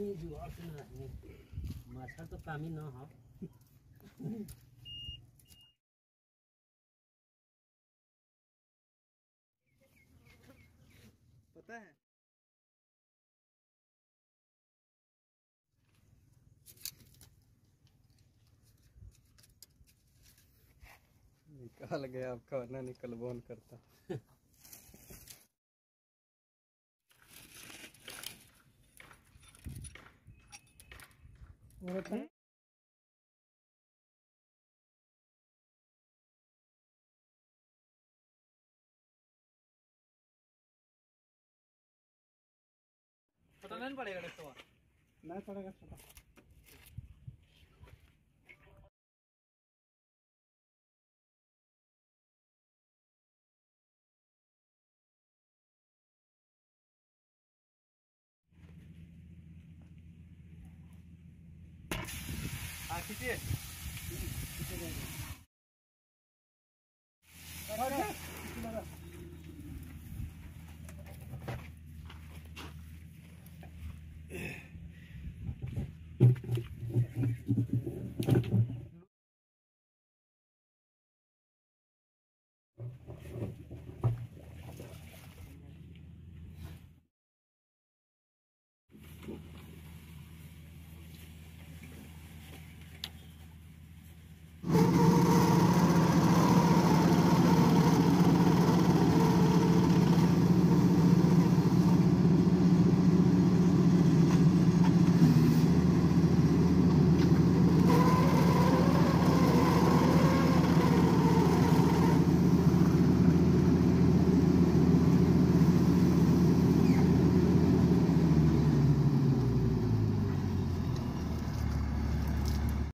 आदमी जुआ से ना आदमी मच्छर तो काम ना हो पता है निकाल गया अब खाना निकल बोन करता पता नहीं पड़ेगा दोस्तों नहीं पड़ेगा 啊，谢谢。嗯，谢谢大。